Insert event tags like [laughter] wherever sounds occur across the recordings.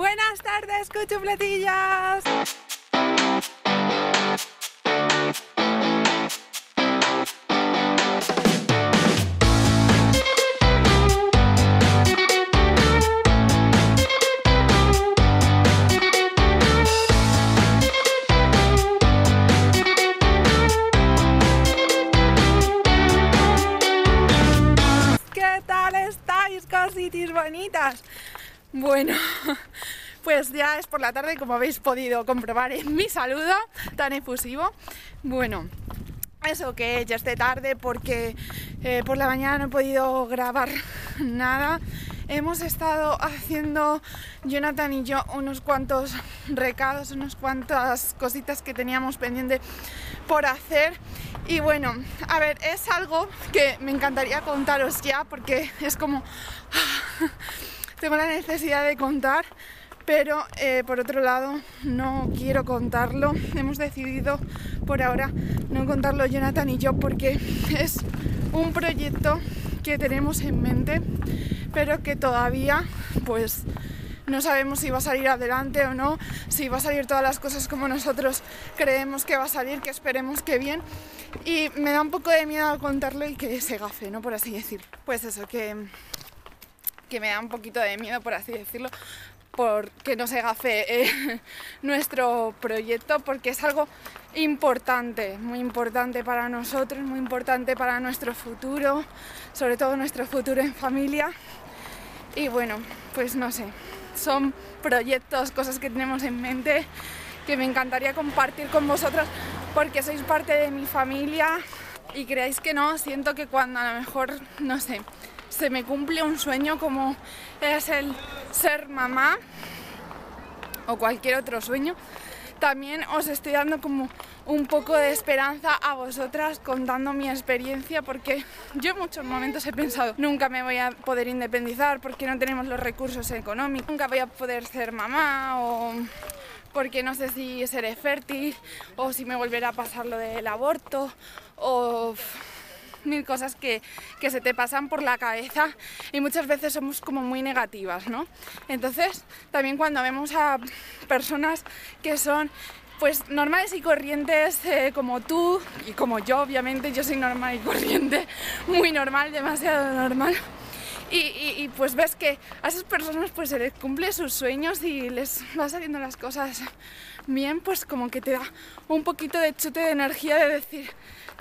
Buenas tardes, cuchufletillas. Bueno, [laughs] pues ya es por la tarde, como habéis podido comprobar en mi saludo tan efusivo. Bueno, eso que ya esté tarde porque eh, por la mañana no he podido grabar [laughs] nada. Hemos estado haciendo Jonathan y yo unos cuantos recados, unas cuantas cositas que teníamos pendiente por hacer. Y bueno, a ver, es algo que me encantaría contaros ya porque es como [laughs] tengo la necesidad de contar, pero eh, por otro lado no quiero contarlo. Hemos decidido por ahora no contarlo Jonathan y yo porque es un proyecto que tenemos en mente, pero que todavía pues no sabemos si va a salir adelante o no, si va a salir todas las cosas como nosotros creemos que va a salir, que esperemos que bien. Y me da un poco de miedo contarlo y que se gafe, ¿no? Por así decir. Pues eso, que, que me da un poquito de miedo, por así decirlo, porque no se gafe eh, [laughs] nuestro proyecto, porque es algo importante, muy importante para nosotros, muy importante para nuestro futuro, sobre todo nuestro futuro en familia. Y bueno, pues no sé, son proyectos, cosas que tenemos en mente que me encantaría compartir con vosotros porque sois parte de mi familia y creáis que no, siento que cuando a lo mejor, no sé, se me cumple un sueño como es el ser mamá o cualquier otro sueño, también os estoy dando como un poco de esperanza a vosotras contando mi experiencia porque yo en muchos momentos he pensado nunca me voy a poder independizar porque no tenemos los recursos económicos, nunca voy a poder ser mamá o porque no sé si seré fértil o si me volverá a pasar lo del aborto o mil cosas que, que, se te pasan por la cabeza y muchas veces somos como muy negativas, ¿no? Entonces, también cuando vemos a personas que son pues normales y corrientes eh, como tú y como yo, obviamente, yo soy normal y corriente, [laughs] muy normal, demasiado normal. Y, pues ves que a esas personas pues se les cumple sus sueños y les va saliendo las cosas bien, pues como que te da un poquito de chute de energía de decir,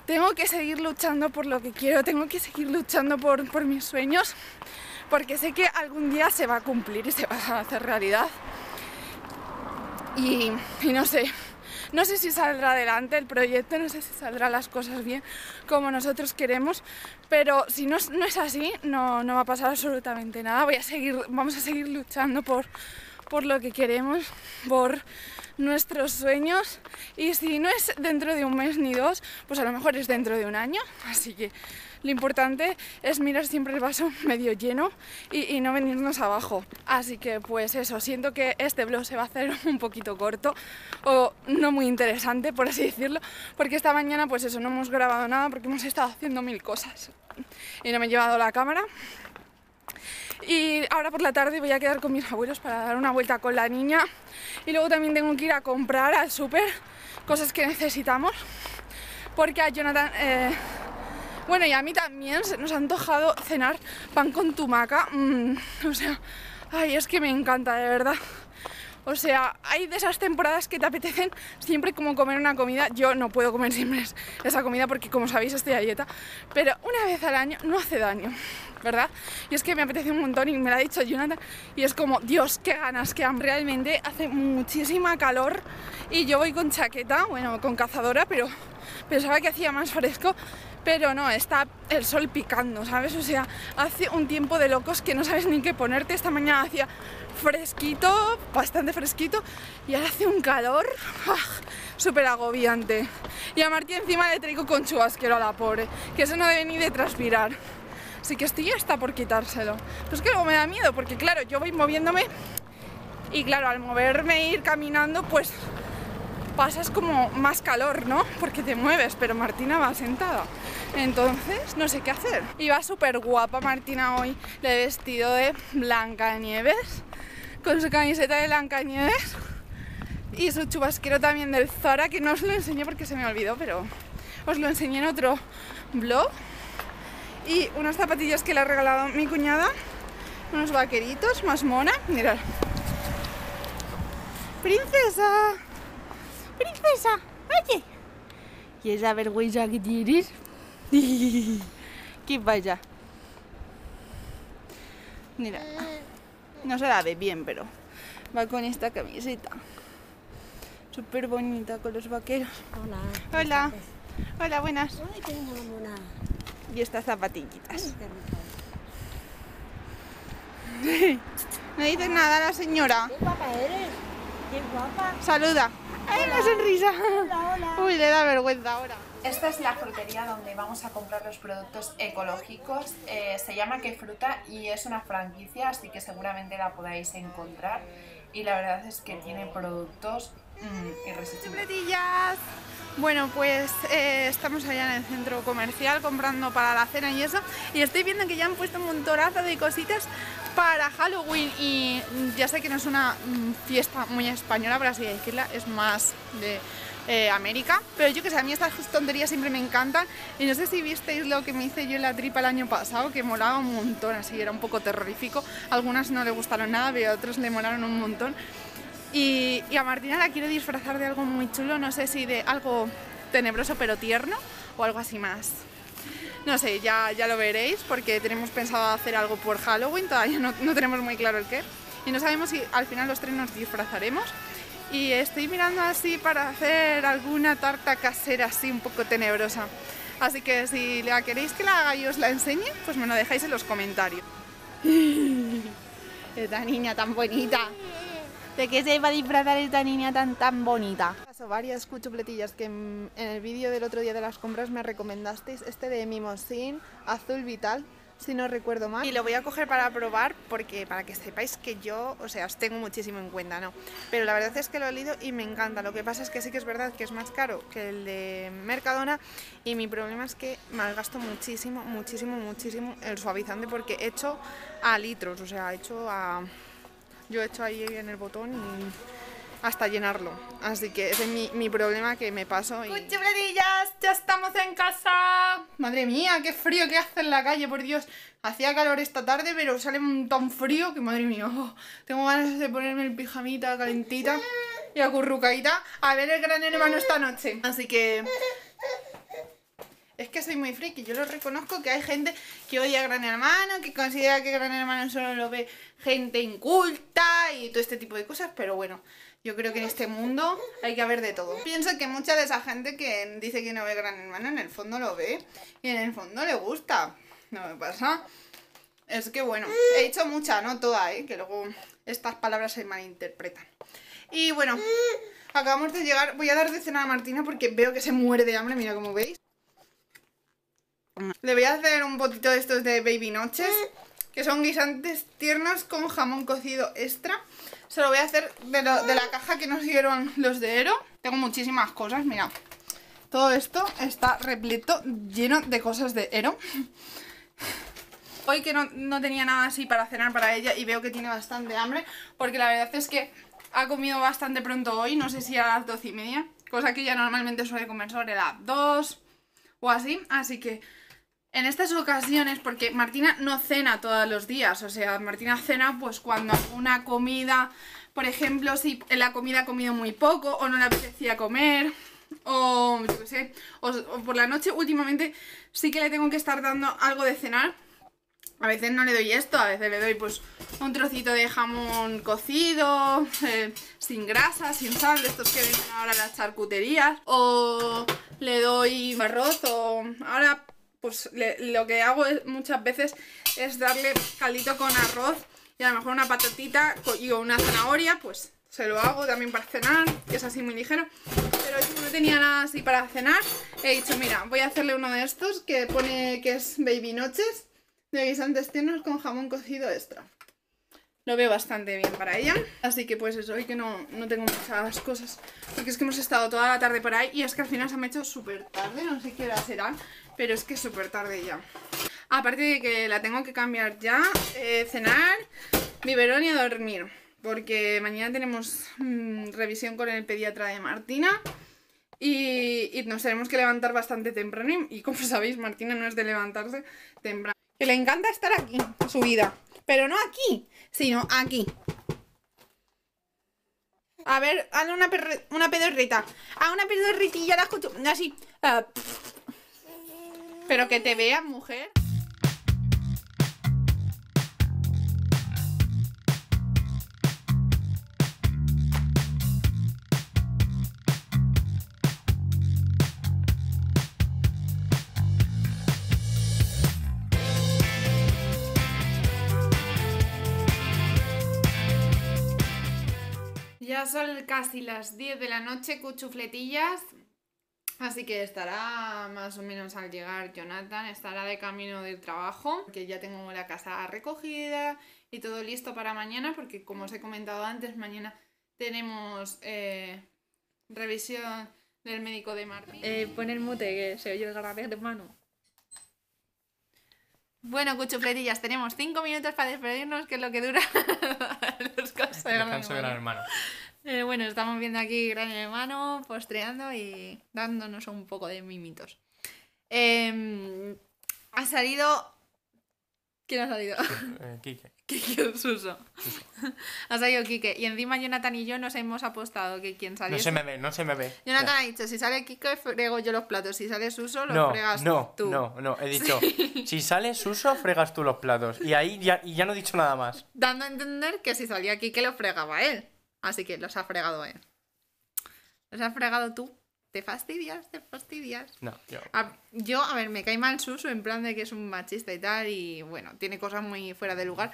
tengo que seguir luchando por lo que quiero, tengo que seguir luchando por, por mis sueños, porque sé que algún día se va a cumplir y se va a hacer realidad. Y, no sé, no sé si saldrá adelante el proyecto, no sé si saldrán las cosas bien como nosotros queremos, pero si no, no es así, no, no, va a pasar absolutamente nada. Voy a seguir, vamos a seguir luchando por, por lo que queremos, por nuestros sueños y si no es dentro de un mes ni dos, pues a lo mejor es dentro de un año. Así que lo importante es mirar siempre el vaso [laughs] medio lleno y, y, no venirnos abajo. Así que pues eso, siento que este blog se va a hacer [laughs] un poquito corto o no muy interesante, por así decirlo, porque esta mañana pues eso, no hemos grabado nada porque hemos estado haciendo mil cosas y no me he llevado la cámara. Y ahora por la tarde voy a quedar con mis abuelos para dar una vuelta con la niña. Y luego también tengo que ir a comprar al súper cosas que necesitamos. Porque a Jonathan, eh, bueno, y a mí también nos ha antojado cenar pan con tumaca. Mm, o sea, ay, es que me encanta, de verdad. O sea, hay de esas temporadas que te apetecen siempre como comer una comida. Yo no puedo comer siempre esa comida porque, como sabéis, estoy a dieta. Pero una vez al año no hace daño, ¿verdad? Y es que me apetece un montón y me lo ha dicho Jonathan. Y es como, Dios, qué ganas, que realmente hace muchísima calor. Y yo voy con chaqueta, bueno, con cazadora, pero pensaba que hacía más fresco. Pero no, está el sol picando, ¿sabes? O sea, hace un tiempo de locos que no sabes ni qué ponerte. Esta mañana hacía fresquito, bastante fresquito, y ahora hace un calor ¡ah! súper agobiante. Y a Martí encima le traigo con chubasquero a la pobre, que eso no debe ni de transpirar. Así que estoy ya está por quitárselo. Pero es que luego me da miedo, porque claro, yo voy moviéndome y claro, al moverme e ir caminando, pues pasas como más calor, ¿no? Porque te mueves, pero Martina va sentada. Entonces, no sé qué hacer. Va súper guapa Martina hoy, he vestido de Blanca Nieves con su camiseta de Lancañedes y su chubasquero también del Zara, que no os lo enseñé porque se me olvidó, pero os lo enseñé en otro blog. Y unas zapatillas que le ha regalado mi cuñada, unos vaqueritos más mona, mirad. ¡Princesa! ¡Princesa! ¡Oye! ¿Y esa vergüenza que tienes? [laughs] ¿Qué vaya? Mira, no se la ve bien, pero va con esta camiseta. Súper bonita con los vaqueros. Hola. Hola. Hola, buenas. Ay, qué mona. Y estas zapatillitas. No dice nada la señora. Qué guapa eres. Qué guapa. Saluda. ¡Ay, una sonrisa! Hola, hola. Uy, le da vergüenza ahora. Esta es la frutería donde vamos a comprar los productos ecológicos. Eh, se llama Que Fruta y es una franquicia, así que seguramente la podáis encontrar. Y la verdad es que tiene productos mm, irresistibles. Bueno, pues eh, estamos allá en el centro comercial comprando para la cena y eso. Y estoy viendo que ya han puesto un montonazo de cositas para Halloween. Y ya sé que no es una mm, fiesta muy española, por así decirla, es más de eh, América. Pero yo que sé, a mí estas tonterías siempre me encantan. Y no sé si visteis lo que me hice yo en la tripa el año pasado, que molaba un montón, así era un poco terrorífico. Algunas no le gustaron nada, pero a otros le molaron un montón. Y, y a Martina la quiero disfrazar de algo muy chulo, no sé si de algo tenebroso pero tierno o algo así más. No sé, ya, ya lo veréis porque tenemos pensado hacer algo por Halloween, todavía no, no tenemos muy claro el qué. Y no sabemos si al final los tres nos disfrazaremos. Y estoy mirando así para hacer alguna tarta casera así un poco tenebrosa. Así que si la queréis que la haga y os la enseñe, pues me lo dejáis en los comentarios. [laughs] Esta niña tan bonita. ¿De qué se va a disfrazar esta niña tan tan bonita? Paso varias cuchupletillas que en en el vídeo del otro día de las compras me recomendasteis. Este de Mimosin, azul vital, si no recuerdo mal. Y lo voy a coger para probar porque para que sepáis que yo, o sea, os tengo muchísimo en cuenta, ¿no? Pero la verdad es que lo he leído y me encanta. Lo que pasa es que sí que es verdad que es más caro que el de Mercadona y mi problema es que malgasto muchísimo, muchísimo, muchísimo el suavizante porque he hecho a litros, o sea, he hecho a... Yo he hecho ahí en el botón y hasta llenarlo. Así que ese es mi, mi problema que me paso. Y... ¡Cuchupletillas! ¡Ya estamos en casa! Madre mía, qué frío que hace en la calle, por Dios. Hacía calor esta tarde, pero sale un- tan frío que madre mía. oh, tengo ganas de ponerme el pijamita calentita y acurrucadita a ver el gran hermano esta noche. Así que es que soy muy friki, yo lo reconozco que hay gente que odia a Gran Hermano, que considera que Gran Hermano solo lo ve gente inculta y todo este tipo de cosas, pero bueno, yo creo que en este mundo hay que haber de todo. Pienso que mucha de esa gente que dice que no ve Gran Hermano en el fondo lo ve y en el fondo le gusta. No me pasa. Es que bueno, he dicho mucha, no toda, ¿eh? que luego estas palabras se malinterpretan. Y bueno, acabamos de llegar. Voy a dar de cenar a Martina porque veo que se muere de hambre, mira como veis. Le voy a hacer un potito de estos de baby noches, que son guisantes tiernos con jamón cocido extra. Se lo voy a hacer de, lo- de la caja que nos dieron los de Ero. Tengo muchísimas cosas, mira. Todo esto está repleto, lleno de cosas de Ero. Hoy que no, no tenía nada así para cenar para ella y veo que tiene bastante hambre, porque la verdad es que ha comido bastante pronto hoy, no sé si a las doce y media, cosa que ella normalmente suele comer sobre las 2 o así, así que en estas ocasiones, porque Martina no cena todos los días, o sea, Martina cena pues cuando una comida, por ejemplo, si la comida ha comido muy poco o no le apetecía comer, o yo sé, o, por la noche últimamente sí que le tengo que estar dando algo de cenar. A veces no le doy esto, a veces le doy pues un trocito de jamón cocido, eh, sin grasa, sin sal, de estos que venden ahora las charcuterías. O le doy arroz o ahora pues lo que hago muchas veces es darle caldito con arroz y a lo mejor una patatita y una zanahoria, pues se lo hago también para cenar, que es así muy ligero. Pero como no tenía nada así para cenar, he dicho, mira, voy a hacerle uno de estos que pone que es Baby Noches de guisantes tiernos con jamón cocido extra. Lo veo bastante bien para ella. Así que pues eso, hoy que no, no tengo muchas cosas. Porque es que hemos estado toda la tarde por ahí y es que al final se me ha hecho súper tarde, no sé qué hora será, pero es que es súper tarde ya. Aparte de que la tengo que cambiar ya, eh, cenar, biberón y a dormir. porque mañana tenemos mm, revisión con el pediatra de Martina y, nos tenemos que levantar bastante temprano y, como sabéis Martina no es de levantarse temprano. Que le encanta estar aquí, su vida, pero no aquí, sino aquí. A ver, hazle una pedorrita. A una pedorritilla la escucho. Así. ah, pero que te vean, mujer. Ya son casi las 10 de la noche, cuchufletillas. Así que estará más o menos al llegar Jonathan, estará de camino del trabajo, que ya tengo la casa recogida y todo listo para mañana, porque como os he comentado antes, mañana tenemos eh, revisión del médico de Martín. Eh, pon el mute, que se oye el grave de mano. Bueno, cuchufletillas, tenemos 5 minutos para despedirnos, que es lo que dura [laughs] los casos de Gran Descanso de gran Hermano. Eh, bueno, estamos viendo aquí Gran Hermano, postreando y dándonos un poco de mimitos. Em, ha salido. ¿Quién ha salido? Eh, Quique. [laughs] Kike Suso. ha salido Kike. Y encima Jonathan y yo nos hemos apostado que quien No saliese. se me ve, no se me ve. Jonathan ha dicho: si sale Kike, frego yo los platos. Si sale Suso, los No, fregas no, tú. no, no, he dicho, [laughs] si sale Suso, fregas tú los platos. Y ahí ya, y ya no he dicho nada más. Dando a entender que si salía Kike, los fregaba él. Así que los ha fregado él. Los has fregado tú. Te fastidias, te fastidias. No, yo. A- yo, a ver, me cae mal Suso en plan de que es un machista y tal, y bueno, tiene cosas muy fuera de lugar.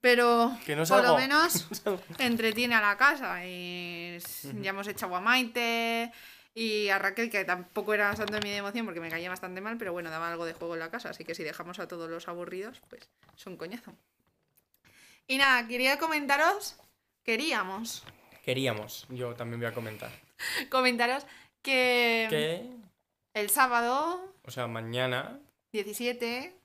Pero Que no por lo menos [laughs] entretiene a la casa. Y ya hemos echado a Maite y a Raquel, que tampoco era santo de mi devoción porque me caía bastante mal, pero bueno, daba algo de juego en la casa. Así que si dejamos a todos los aburridos, pues es un coñazo. Y nada, quería comentaros, queríamos Queríamos, yo también voy a comentar. comentaros que Que, el sábado o sea, mañana, 17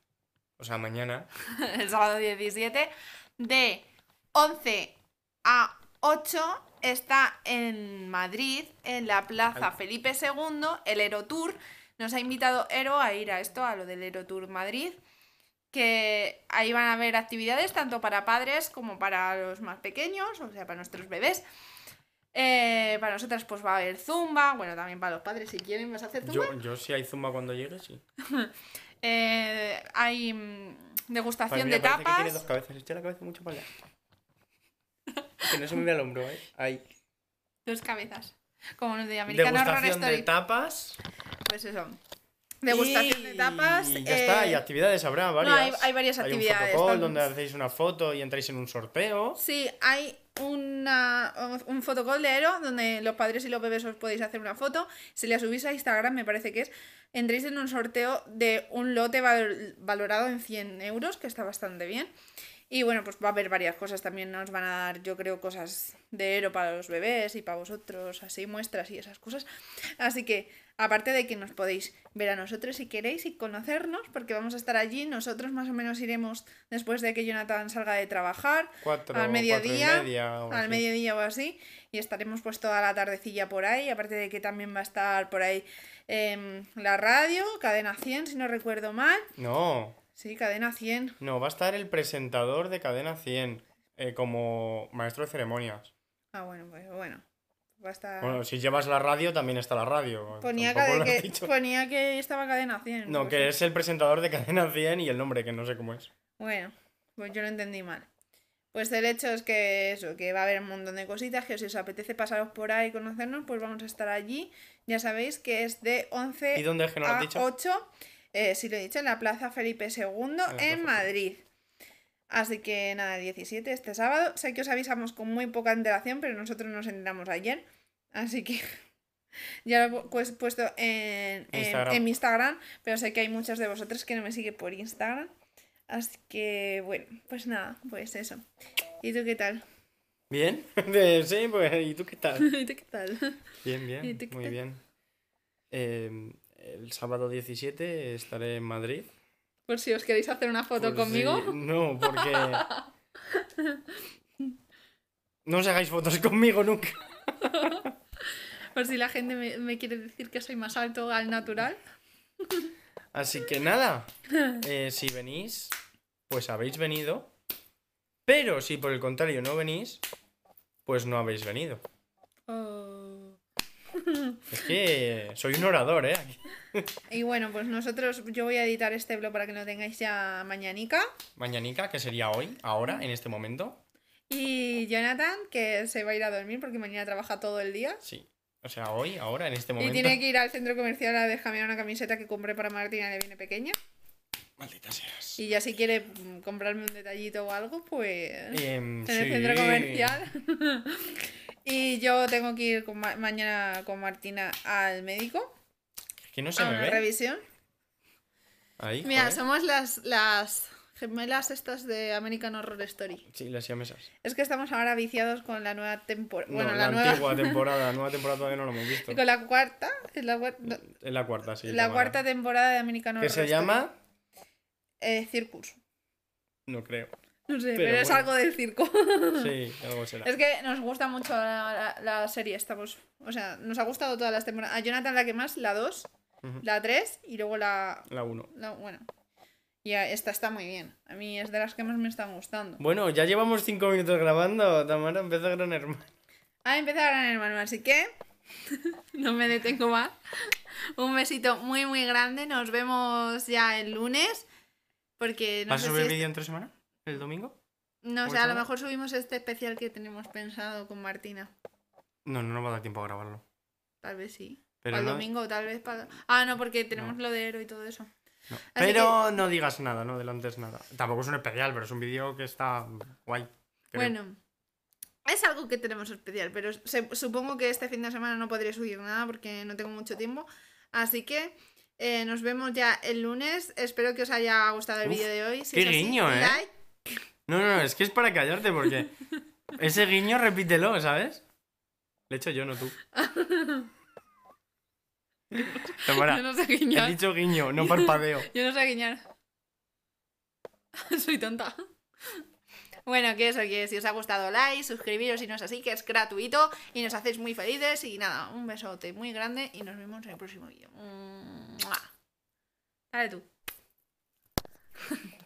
o sea, mañana, [laughs] el sábado 17, de 11 a 8 está en Madrid, en la Plaza Ay. Felipe II, el Aerotour. Nos ha invitado Ero a ir a esto, a lo del Aerotour Madrid, que ahí van a haber actividades tanto para padres como para los más pequeños, o sea, para nuestros bebés. Eh, para nosotras pues va a haber zumba, bueno, también para los padres si quieren vas a hacer zumba. yo, yo si hay zumba cuando llegue, sí. [laughs] Eh, hay mm, degustación mía, de parece que tiene tapas. dos cabezas, echa la cabeza mucho para allá. Que no se me vea el hombro, ¿eh? Ahí. Dos cabezas. Como los de American Horror Degustación de Story. tapas. Pues eso. Degustación de tapas. Y ya eh, está, y actividades habrá varias. hay- hay varias actividades, Hay un fotocall donde hacéis una foto y entráis en un sorteo. Sí, hay una, un fotocall de Aero donde los padres y los bebés os podéis hacer una foto. Si la subís a Instagram, me parece que es, entréis en un sorteo de un lote val- valorado en 100 euros, que está bastante bien. Y bueno, pues va a haber varias cosas. También nos van a dar, yo creo, cosas de Aero para los bebés y para vosotros, así muestras y esas cosas. Así que, aparte de que nos podéis ver a nosotros si queréis y conocernos, porque vamos a estar allí, nosotros más o menos iremos después de que Jonathan salga de trabajar Cuatro, al mediodía, media al así. mediodía o así, y estaremos pues toda la tardecilla por ahí, aparte de que también va a estar por ahí em, la radio, Cadena 100, si no recuerdo mal, No, sí, Cadena 100, no, va a estar el presentador de Cadena 100 eh, como maestro de ceremonias. ah bueno, pues bueno, va a estar... Bueno, si llevas la radio, también está la radio. ponía, que, ponía que estaba Cadena 100. No, pues que es el presentador de Cadena 100 y el nombre, que no sé cómo es. Bueno, pues yo lo entendí mal. Pues el hecho es que eso, que va a haber un montón de cositas, que si os apetece pasaros por ahí y conocernos, pues vamos a estar allí. Ya sabéis que es de 11 ¿Y dónde es que no lo has a dicho? 8, eh, si lo he dicho, en la Plaza Felipe II en. Madrid. Así que nada, 17 este sábado. Sé que os avisamos con muy poca antelación, pero nosotros nos enteramos ayer. Así que [laughs] ya lo he pu- pues, puesto en, en- Instagram. en mi Instagram, pero sé que hay muchos de vosotros que no me siguen por Instagram. Así que bueno, pues nada, pues eso. ¿Y tú qué tal? ¿Bien? [laughs] Sí, pues, ¿y tú qué tal? [laughs] ¿Y tú qué tal? Bien, ¿Y bien, muy tal? bien. Eh, el sábado 17 estaré en Madrid. Por si os queréis hacer una foto Pues conmigo. no, porque [laughs] No os hagáis fotos conmigo nunca. Por si la gente me, me quiere decir que soy más alto al natural. Así que nada, eh, si venís, pues habéis venido. Pero si por el contrario no venís, pues no habéis venido. Oh. Es que soy un orador, ¿eh? Y bueno, pues nosotros, yo voy a editar este blog para que lo tengáis ya mañanica. Mañanica, que sería hoy, ahora, en este momento. Y Jonathan, que se va a ir a dormir porque mañana trabaja todo el día. Sí. O sea, hoy, ahora, en este Y momento. tiene que ir al centro comercial a dejarme una camiseta que compré para Martina, le viene pequeña. Maldita seas. Y ya si quiere comprarme un detallito o algo, pues Em, en el centro comercial. [laughs] y yo tengo que ir con ma- mañana con Martina al médico que no se a me una ve. revisión. Ahí, Mira, joder. somos las, las gemelas estas de American Horror Story. Sí, las siamesas. Es que estamos ahora viciados con la nueva temporada. Bueno, no, la, la, nueva. antigua [laughs] temporada. La nueva temporada todavía no la hemos visto. Con la cuarta. Es la, no, Es la cuarta, sí. la cuarta temporada de American Horror Que se Story. llama. Eh, Circus. No creo. No sé, Pero pero, es bueno. algo del circo. [laughs] Sí, algo será. Es que nos gusta mucho la, la- la serie. Estamos, o sea, nos ha gustado todas las temporadas. A Jonathan la que más, la 2, La 3 y luego la, La 1. la- Bueno. Y esta está muy bien. A mí es de las que más me están gustando. Bueno, ya llevamos 5 minutos grabando. Tamara empieza Gran Hermano. Ha empezado Gran Hermano, así que [laughs] no me detengo más. Un besito muy, muy grande. Nos vemos ya el lunes. Porque no ¿Vas a subir si vídeo entre semana? ¿El domingo? No ¿O sé, a lo mejor subimos este especial que tenemos pensado con Martina. No, no nos va a dar tiempo a grabarlo. Tal vez sí. Pero o el no- domingo, tal vez para. Ah, no, porque tenemos lo de Ero y todo eso. No. Pero no digas nada, no adelantes nada. Tampoco es un especial, pero es un vídeo que está guay. creo. Bueno, es algo que tenemos especial, pero se- supongo que este fin de semana no podré subir nada porque no tengo mucho tiempo. Así que eh, nos vemos ya el lunes. Espero que os haya gustado el Uf, vídeo de hoy. Si qué así, guiño, ¿eh? like. No, no, no, es que es para callarte porque [laughs] ese guiño repítelo, ¿sabes? Lo he hecho yo, no tú. [laughs] Tamara, Yo no sé he guiñar. dicho guiño, no parpadeo. [laughs] Yo no sé guiñar. [laughs] Soy tonta. Bueno, que eso, que si os ha gustado, like, suscribiros si no es así, que es gratuito y nos hacéis muy felices. Y nada, un besote muy grande y nos vemos en el próximo vídeo. Dale tú. [laughs]